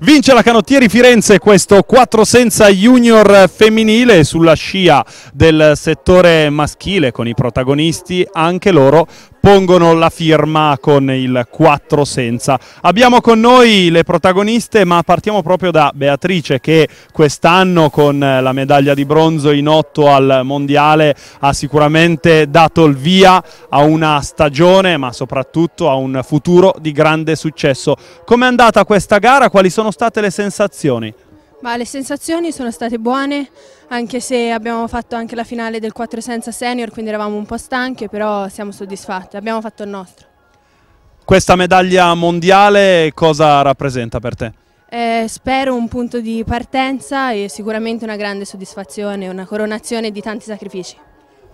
Vince la Canottieri Firenze questo 4 senza junior femminile sulla scia del settore maschile con i protagonisti, anche loro pongono la firma con il 4 senza. Abbiamo con noi le protagoniste, ma partiamo proprio da Beatrice che quest'anno con la medaglia di bronzo in 8 al mondiale ha sicuramente dato il via a una stagione, ma soprattutto a un futuro di grande successo. Com'è andata questa gara? Quali sono state le sensazioni? Ma le sensazioni sono state buone, anche se abbiamo fatto anche la finale del 4 senza senior, quindi eravamo un po' stanche, però siamo soddisfatti, abbiamo fatto il nostro. Questa medaglia mondiale cosa rappresenta per te? Eh, spero un punto di partenza e sicuramente una grande soddisfazione, una coronazione di tanti sacrifici.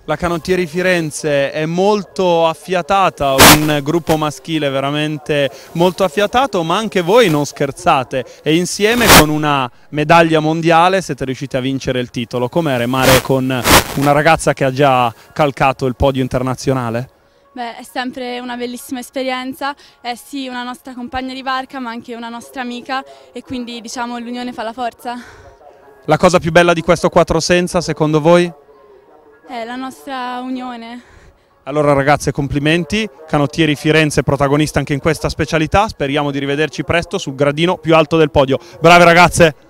La Canottieri Firenze è molto affiatata, un gruppo maschile veramente molto affiatato, ma anche voi non scherzate e insieme con una medaglia mondiale siete riusciti a vincere il titolo. Com'è remare con una ragazza che ha già calcato il podio internazionale? Beh, è sempre una bellissima esperienza, è sì una nostra compagna di barca ma anche una nostra amica e quindi diciamo l'unione fa la forza. La cosa più bella di questo 4 senza secondo voi? È la nostra unione. Allora ragazze complimenti, Canottieri Firenze protagonista anche in questa specialità, speriamo di rivederci presto sul gradino più alto del podio. Brave ragazze!